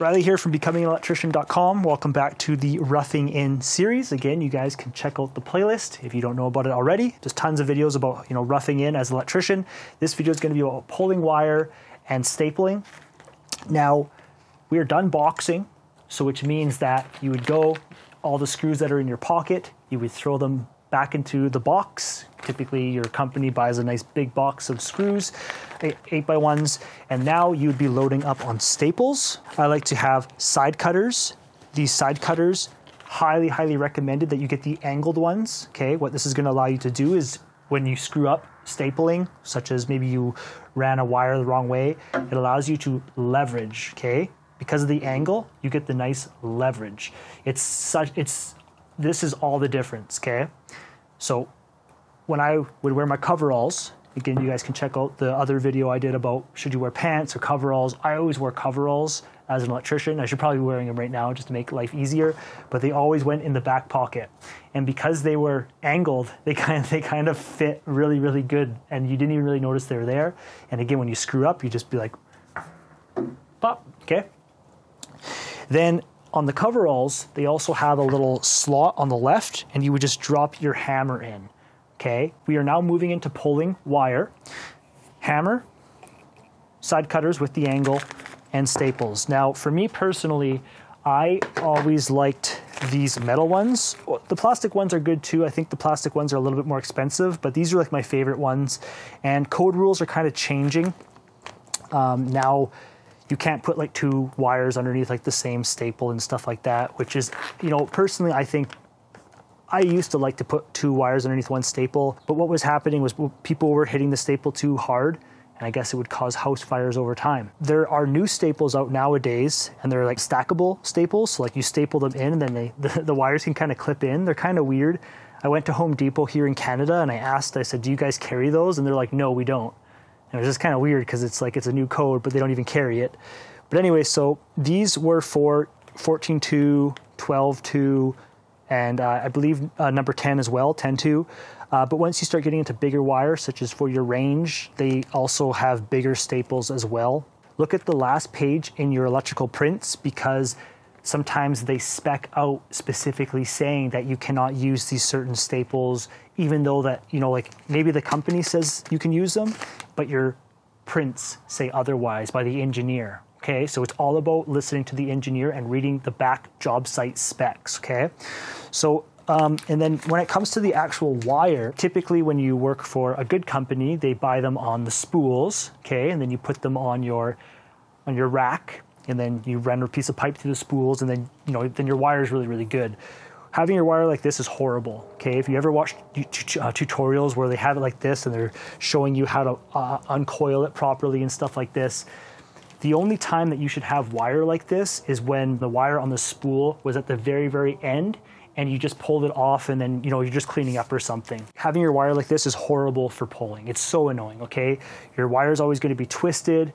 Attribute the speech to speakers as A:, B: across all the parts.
A: Riley here from becomingelectrician.com. Welcome back to the Roughing In series. Again, you guys can check out the playlist if you don't know about it already. There's tons of videos about, you know, roughing in as an electrician. This video is going to be about pulling wire and stapling. Now, we are done boxing, so which means that you would go all the screws that are in your pocket, you would throw them back into the box. Typically, your company buys a nice big box of screws, eight, eight by ones, and now you'd be loading up on staples. I like to have side cutters. These side cutters, highly, highly recommended that you get the angled ones. Okay, what this is going to allow you to do is when you screw up stapling, such as maybe you ran a wire the wrong way, it allows you to leverage. Okay, because of the angle, you get the nice leverage. It's such it's this is all the difference, okay? So when I would wear my coveralls, again, you guys can check out the other video I did about should you wear pants or coveralls. I always wear coveralls as an electrician. I should probably be wearing them right now just to make life easier, but they always went in the back pocket. And because they were angled, they kind of, they kind of fit really, really good. And you didn't even really notice they were there. And again, when you screw up, you just be like, pop, okay? Then on the coveralls, they also have a little slot on the left, and you would just drop your hammer in. Okay, we are now moving into pulling wire, hammer, side cutters with the angle, and staples. Now, for me personally, I always liked these metal ones. The plastic ones are good too. I think the plastic ones are a little bit more expensive, but these are like my favorite ones. And code rules are kind of changing. Um, now, you can't put like two wires underneath like the same staple and stuff like that, which is, you know, personally, I think I used to like to put two wires underneath one staple, but what was happening was people were hitting the staple too hard, and I guess it would cause house fires over time. There are new staples out nowadays, and they're like stackable staples. So like you staple them in, and then they the, the wires can kind of clip in. They're kind of weird. I went to Home Depot here in Canada, and I asked, I said, "Do you guys carry those?" And they're like, "No, we don't." And it was just kind of weird because it's like it's a new code, but they don't even carry it. But anyway, so these were for 14.2, 12.2, and uh, I believe uh, number 10 as well, 10.2. Uh, but once you start getting into bigger wires, such as for your range, they also have bigger staples as well. Look at the last page in your electrical prints because sometimes they spec out specifically saying that you cannot use these certain staples even though that you know like maybe the company says you can use them but your prints say otherwise by the engineer okay? So it's all about listening to the engineer and reading the back job site specs okay? So um, and then when it comes to the actual wire, typically when you work for a good company, they buy them on the spools, okay, and then you put them on your on your rack, and then you run a piece of pipe through the spools, and then you know then your wire is really really good. Having your wire like this is horrible. Okay, if you ever watch uh, tutorials where they have it like this and they're showing you how to uh, uncoil it properly and stuff like this, the only time that you should have wire like this is when the wire on the spool was at the very very end and you just pulled it off and then you know you're just cleaning up or something. Having your wire like this is horrible for pulling. It's so annoying, okay? Your wire is always going to be twisted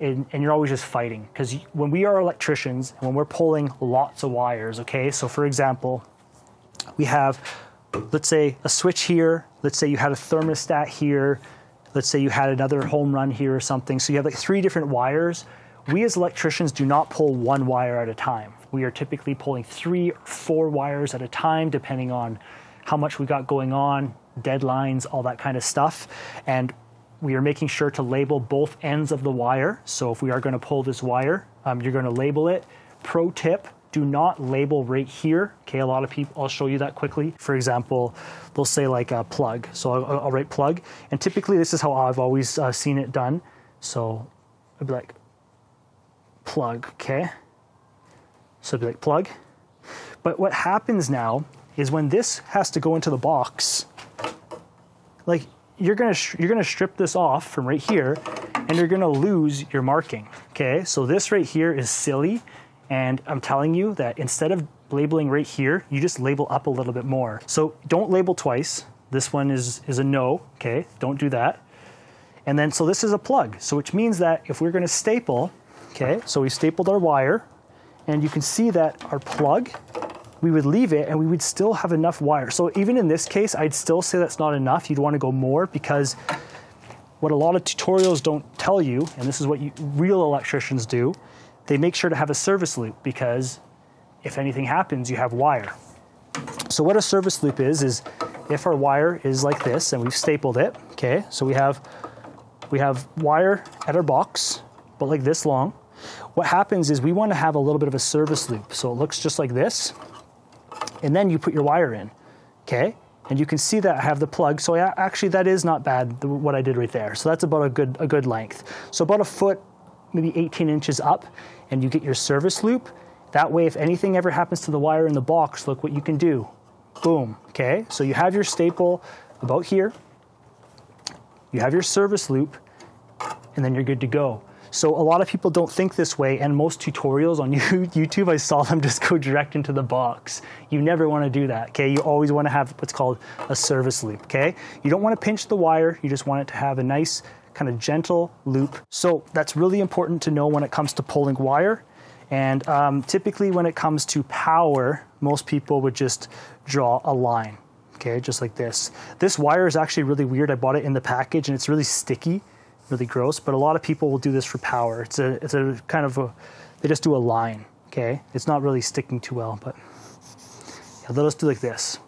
A: and, and you're always just fighting because when we are electricians and when we're pulling lots of wires okay so for example we have let's say a switch here. Let's say you had a thermostat here. Let's say you had another home run here or something. So you have like three different wires. We as electricians do not pull one wire at a time. We are typically pulling three or four wires at a time depending on how much we got going on deadlines all that kind of stuff. And we are making sure to label both ends of the wire. So if we are going to pull this wire, um, you're going to label it. Pro tip, do not label right here. Okay, a lot of people, I'll show you that quickly. For example, they'll say like a plug. So I'll, I'll write plug. And typically this is how I've always uh, seen it done. So I'd be like plug, okay? So I'd be like plug. But what happens now is when this has to go into the box, like you're gonna you're gonna strip this off from right here, and you're gonna lose your marking. Okay, so this right here is silly, and I'm telling you that instead of labeling right here, you just label up a little bit more. So don't label twice. This one is is a no. Okay, don't do that. And then so this is a plug. So which means that if we're gonna staple, okay, so we stapled our wire, and you can see that our plug we would leave it and we would still have enough wire. So even in this case, I'd still say that's not enough. You'd want to go more because what a lot of tutorials don't tell you, and this is what you, real electricians do, they make sure to have a service loop because if anything happens, you have wire. So what a service loop is is if our wire is like this and we've stapled it, okay? So we have we have wire at our box, but like this long. What happens is we want to have a little bit of a service loop. So it looks just like this. And then you put your wire in, okay? And you can see that I have the plug. So I, actually that is not bad, what I did right there. So that's about a good, a good length. So about a foot, maybe 18 inches up, and you get your service loop. That way, if anything ever happens to the wire in the box, look what you can do. Boom, okay? So you have your staple about here. You have your service loop, and then you're good to go. So a lot of people don't think this way, and most tutorials on YouTube, I saw them just go direct into the box. You never want to do that, okay? You always want to have what's called a service loop, okay? You don't want to pinch the wire, you just want it to have a nice kind of gentle loop. So that's really important to know when it comes to pulling wire. And um, typically when it comes to power, most people would just draw a line, okay, just like this. This wire is actually really weird. I bought it in the package and it's really sticky really gross. But a lot of people will do this for power. It's a it's a kind of a they just do a line. Okay, it's not really sticking too well, but yeah, just do like this,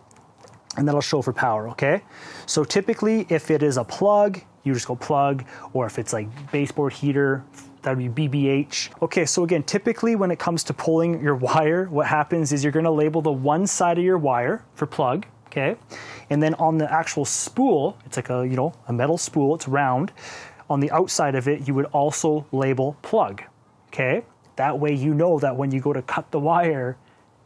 A: and that'll show for power. Okay, so typically if it is a plug, you just go plug, or if it's like baseboard heater. That would be BBH. Okay, so again, typically when it comes to pulling your wire, what happens is you're gonna label the one side of your wire for plug, okay? And then on the actual spool, it's like a, you know, a metal spool, it's round on the outside of it, you would also label plug, okay? That way you know that when you go to cut the wire,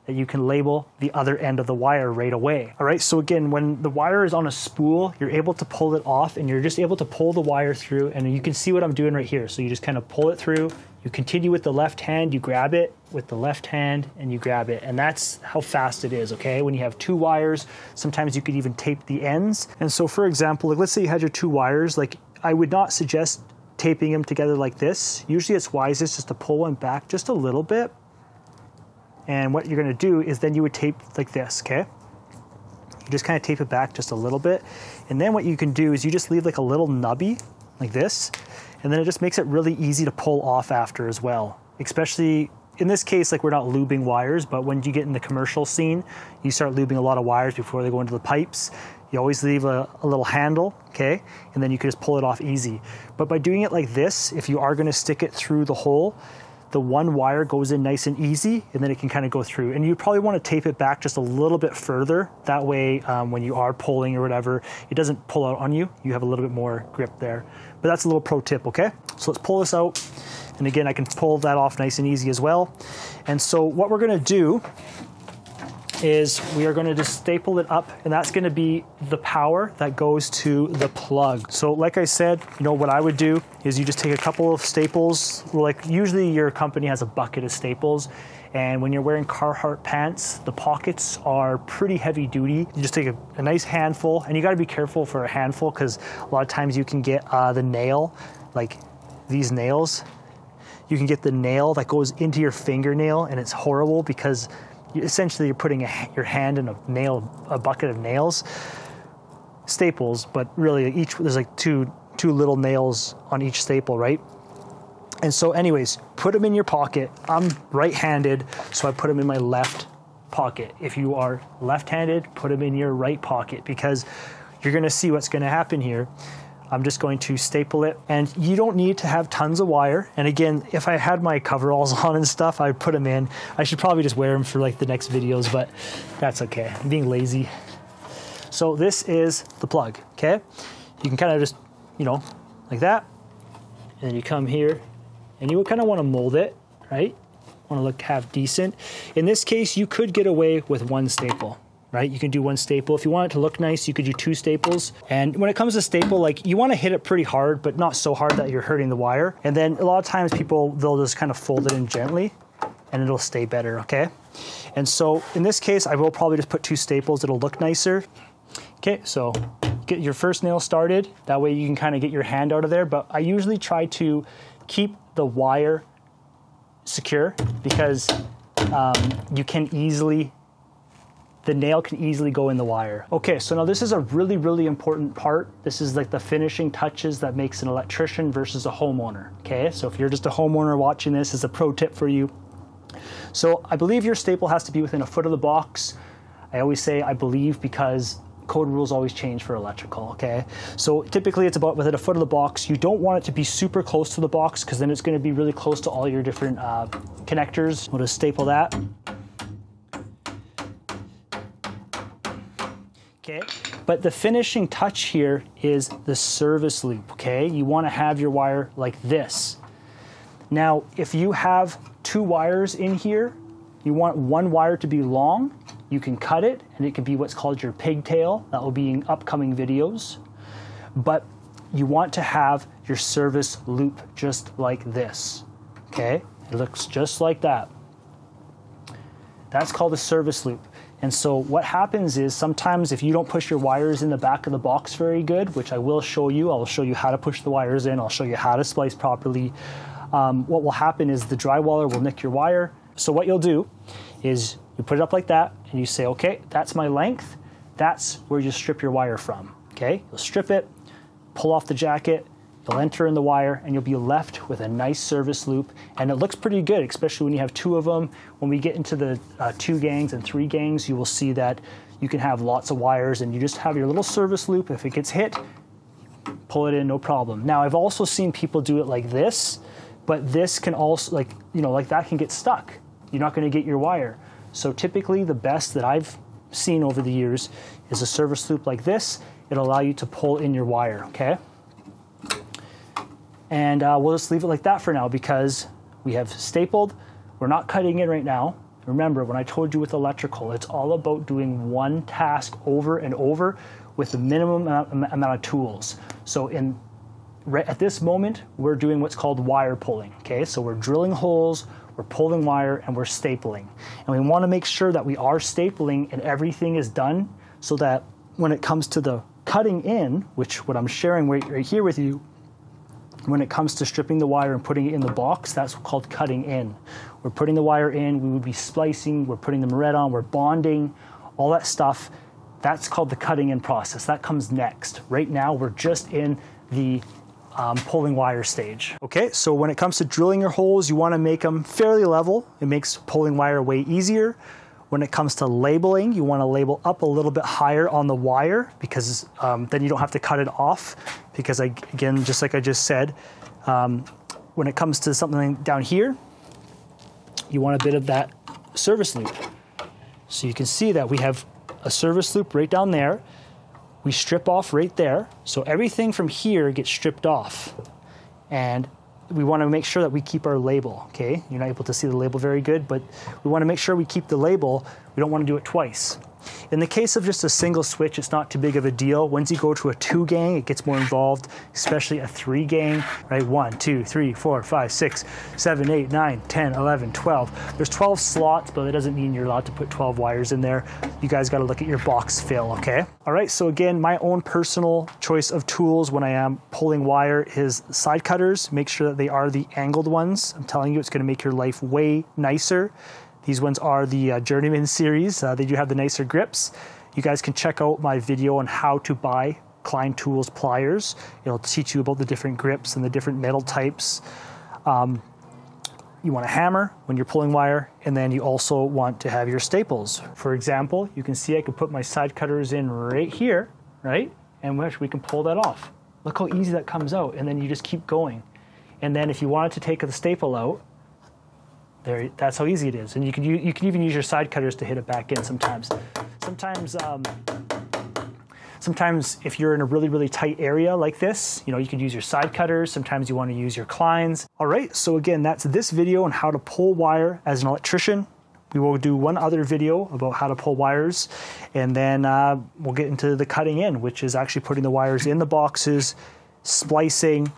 A: that you can label the other end of the wire right away. All right, so again, when the wire is on a spool, you're able to pull it off and you're just able to pull the wire through and you can see what I'm doing right here. So you just kind of pull it through, you continue with the left hand, you grab it with the left hand and you grab it. And that's how fast it is, okay? When you have two wires, sometimes you could even tape the ends. And so for example, like let's say you had your two wires, like I would not suggest taping them together like this. Usually it's wisest just to pull one back just a little bit. And what you're gonna do is then you would tape like this, okay? You just kind of tape it back just a little bit. And then what you can do is you just leave like a little nubby like this. And then it just makes it really easy to pull off after as well. Especially in this case, like we're not lubing wires, but when you get in the commercial scene, you start lubing a lot of wires before they go into the pipes. You always leave a, a, little handle, okay? And then you can just pull it off easy. But by doing it like this, if you are gonna stick it through the hole, the one wire goes in nice and easy and then it can kind of go through. And you probably wanna tape it back just a little bit further. That way, um, when you are pulling or whatever, it doesn't pull out on you. You have a little bit more grip there. But that's a little pro tip, okay? So let's pull this out. And again, I can pull that off nice and easy as well. And so what we're gonna do is we are going to just staple it up and that's going to be the power that goes to the plug. So like I said, you know what I would do is you just take a couple of staples, like usually your company has a bucket of staples and when you're wearing Carhartt pants, the pockets are pretty heavy duty. You just take a, a nice handful, and you got to be careful for a handful because a lot of times you can get uh, the nail, like these nails. You can get the nail that goes into your fingernail, and it's horrible because essentially you're putting a, your hand in a nail, a bucket of nails, staples, but really each there's like two two little nails on each staple, right? And so, anyways, put them in your pocket. I'm right-handed, so I put them in my left pocket. If you are left-handed, put them in your right pocket because you're going to see what's going to happen here. I'm just going to staple it. And you don't need to have tons of wire. And again, if I had my coveralls on and stuff, I'd put them in. I should probably just wear them for like the next videos, but that's okay. I'm being lazy. So this is the plug, okay? You can kind of just, you know, like that. And then you come here and you kind of want to mold it, right? Want to look half decent. In this case, you could get away with one staple right? You can do one staple. If you want it to look nice, you could do two staples. And when it comes to staple, like you want to hit it pretty hard, but not so hard that you're hurting the wire. And then a lot of times people, they'll just kind of fold it in gently and it'll stay better, okay? And so in this case, I will probably just put two staples. It'll look nicer. Okay, so get your first nail started. That way you can kind of get your hand out of there. But I usually try to keep the wire secure because um, you can easily the nail can easily go in the wire. Okay, so now this is a really, really important part. This is like the finishing touches that makes an electrician versus a homeowner. Okay, so if you're just a homeowner watching this, is a pro tip for you. So I believe your staple has to be within a foot of the box. I always say I believe because code rules always change for electrical, okay? So typically it's about within a foot of the box. You don't want it to be super close to the box because then it's gonna be really close to all your different uh, connectors. We'll just staple that. But the finishing touch here is the service loop, okay? You wanna have your wire like this. Now, if you have two wires in here, you want one wire to be long you can cut it, and it can be what's called your pigtail. That will be in upcoming videos. But you want to have your service loop just like this. Okay? It looks just like that. That's called a service loop. And so what happens is sometimes if you don't push your wires in the back of the box very good, which I will show you, I will show you how to push the wires in, I'll show you how to splice properly. Um, what will happen is the drywaller will nick your wire. So what you'll do is you put it up like that and you say, okay, that's my length. That's where you strip your wire from. Okay, you'll strip it, pull off the jacket, you'll enter in the wire, and you'll be left with a nice service loop. And it looks pretty good, especially when you have two of them. When we get into the uh, two gangs and three gangs, you will see that you can have lots of wires and you just have your little service loop. If it gets hit, pull it in, no problem. Now, I've also seen people do it like this, but this can also, like, you know, like that can get stuck. You're not going to get your wire. So typically the best that I've seen over the years is a service loop like this. It'll allow you to pull in your wire, okay? And uh, we'll just leave it like that for now because we have stapled. We're not cutting in right now. Remember, when I told you with electrical, it's all about doing one task over and over with the minimum amount of tools. So in right at this moment, we're doing what's called wire pulling. Okay, so we're drilling holes, we're pulling wire, and we're stapling. And we want to make sure that we are stapling and everything is done so that when it comes to the cutting in, which what I'm sharing right, right here with you, when it comes to stripping the wire and putting it in the box, that's called cutting in. We're putting the wire in, we would be splicing, we're putting the red on, we're bonding, all that stuff. That's called the cutting in process. That comes next. Right now, we're just in the um, pulling wire stage. Okay, so when it comes to drilling your holes, you wanna make them fairly level. It makes pulling wire way easier. When it comes to labeling, you wanna label up a little bit higher on the wire because um, then you don't have to cut it off because I, again, just like I just said, um, when it comes to something down here, you want a bit of that service loop. So you can see that we have a service loop right down there we strip off right there. So everything from here gets stripped off. And we want to make sure that we keep our label, okay? You're not able to see the label very good, but we want to make sure we keep the label. We don't want to do it twice. In the case of just a single switch, it's not too big of a deal. Once you go to a two gang, it gets more involved, especially a three gang, right? One, two, three, four, five, six, seven, eight, nine, 10, 11, 12. There's 12 slots, but that doesn't mean you're allowed to put 12 wires in there. You guys got to look at your box fill, okay? All right, so again, my own personal choice of tools when I am pulling wire is side cutters. Make sure that they are the angled ones. I'm telling you, it's going to make your life way nicer. These ones are the uh, Journeyman series. Uh, they do have the nicer grips. You guys can check out my video on how to buy Klein Tools pliers. It'll teach you about the different grips and the different metal types. Um, you want a hammer when you're pulling wire, and then you also want to have your staples. For example, you can see I can put my side cutters in right here, right? And we can pull that off. Look how easy that comes out, and then you just keep going. And then if you wanted to take the staple out, there, that's how easy it is. And you can, you can even use your side cutters to hit it back in sometimes. Sometimes, um, sometimes if you're in a really, really tight area like this, you know, you can use your side cutters. Sometimes you want to use your Kleins. All right, so again, that's this video on how to pull wire as an electrician. We will do one other video about how to pull wires, and then uh, we'll get into the cutting in, which is actually putting the wires in the boxes, splicing,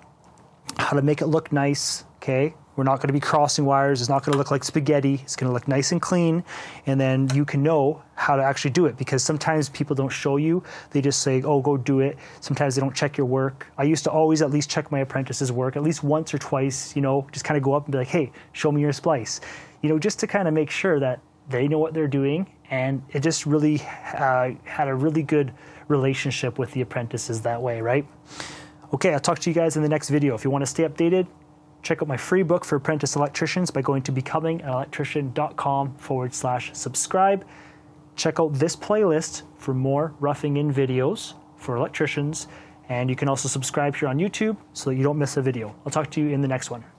A: how to make it look nice, okay? We're not going to be crossing wires. It's not going to look like spaghetti. It's going to look nice and clean. And then you can know how to actually do it because sometimes people don't show you. They just say, oh, go do it. Sometimes they don't check your work. I used to always at least check my apprentices' work at least once or twice, you know, just kind of go up and be like, hey, show me your splice. You know, just to kind of make sure that they know what they're doing, and it just really uh, had a really good relationship with the apprentices that way, right? Okay, I'll talk to you guys in the next video. If you want to stay updated, check out my free book for apprentice electricians by going to becominganelectrician.com forward slash subscribe. Check out this playlist for more roughing in videos for electricians, and you can also subscribe here on YouTube so that you don't miss a video. I'll talk to you in the next one.